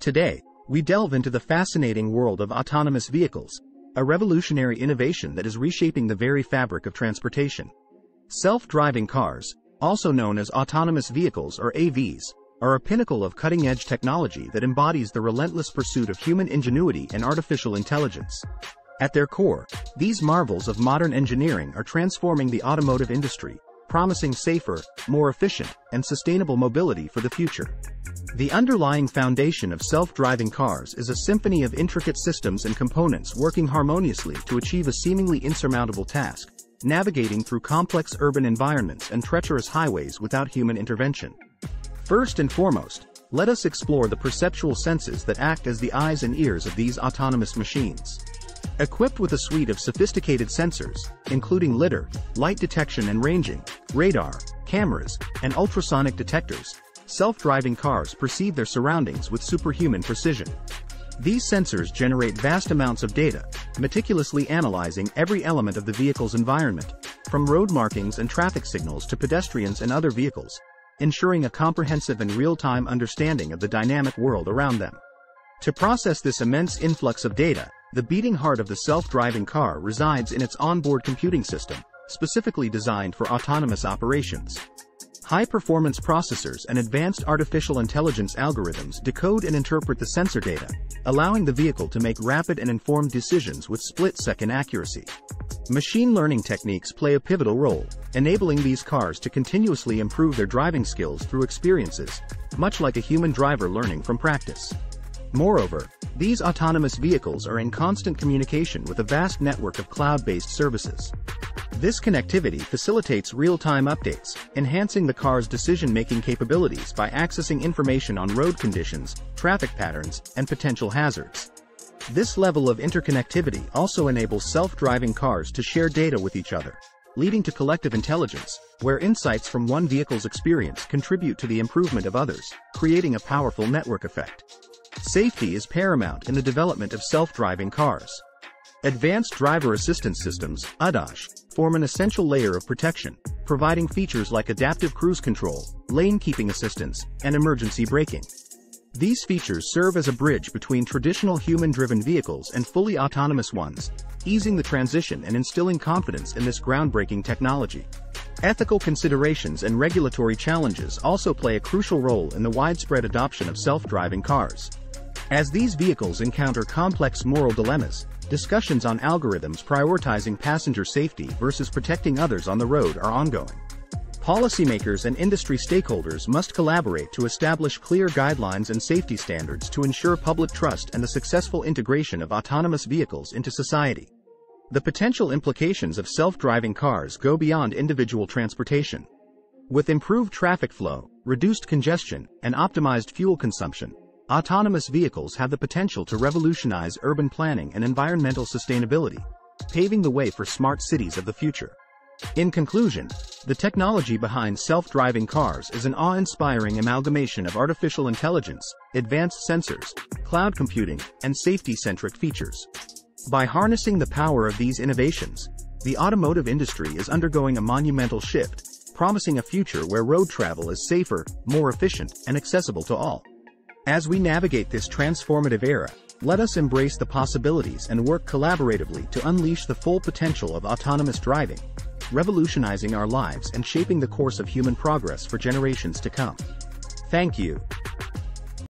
Today, we delve into the fascinating world of autonomous vehicles, a revolutionary innovation that is reshaping the very fabric of transportation. Self-driving cars, also known as autonomous vehicles or AVs, are a pinnacle of cutting-edge technology that embodies the relentless pursuit of human ingenuity and artificial intelligence. At their core, these marvels of modern engineering are transforming the automotive industry, promising safer, more efficient, and sustainable mobility for the future. The underlying foundation of self-driving cars is a symphony of intricate systems and components working harmoniously to achieve a seemingly insurmountable task, navigating through complex urban environments and treacherous highways without human intervention. First and foremost, let us explore the perceptual senses that act as the eyes and ears of these autonomous machines. Equipped with a suite of sophisticated sensors, including lidar, light detection and ranging, radar, cameras, and ultrasonic detectors, self-driving cars perceive their surroundings with superhuman precision. These sensors generate vast amounts of data, meticulously analyzing every element of the vehicle's environment, from road markings and traffic signals to pedestrians and other vehicles, ensuring a comprehensive and real-time understanding of the dynamic world around them. To process this immense influx of data, the beating heart of the self-driving car resides in its onboard computing system, specifically designed for autonomous operations. High-performance processors and advanced artificial intelligence algorithms decode and interpret the sensor data, allowing the vehicle to make rapid and informed decisions with split-second accuracy. Machine learning techniques play a pivotal role, enabling these cars to continuously improve their driving skills through experiences, much like a human driver learning from practice. Moreover, these autonomous vehicles are in constant communication with a vast network of cloud-based services. This connectivity facilitates real-time updates, enhancing the car's decision-making capabilities by accessing information on road conditions, traffic patterns, and potential hazards. This level of interconnectivity also enables self-driving cars to share data with each other, leading to collective intelligence, where insights from one vehicle's experience contribute to the improvement of others, creating a powerful network effect. Safety is paramount in the development of self-driving cars. Advanced Driver Assistance Systems, ADAS, form an essential layer of protection, providing features like adaptive cruise control, lane keeping assistance, and emergency braking. These features serve as a bridge between traditional human-driven vehicles and fully autonomous ones, easing the transition and instilling confidence in this groundbreaking technology. Ethical considerations and regulatory challenges also play a crucial role in the widespread adoption of self-driving cars. As these vehicles encounter complex moral dilemmas, discussions on algorithms prioritizing passenger safety versus protecting others on the road are ongoing. Policymakers and industry stakeholders must collaborate to establish clear guidelines and safety standards to ensure public trust and the successful integration of autonomous vehicles into society. The potential implications of self-driving cars go beyond individual transportation. With improved traffic flow, reduced congestion, and optimized fuel consumption, Autonomous vehicles have the potential to revolutionize urban planning and environmental sustainability, paving the way for smart cities of the future. In conclusion, the technology behind self-driving cars is an awe-inspiring amalgamation of artificial intelligence, advanced sensors, cloud computing, and safety-centric features. By harnessing the power of these innovations, the automotive industry is undergoing a monumental shift, promising a future where road travel is safer, more efficient, and accessible to all. As we navigate this transformative era, let us embrace the possibilities and work collaboratively to unleash the full potential of autonomous driving, revolutionizing our lives and shaping the course of human progress for generations to come. Thank you.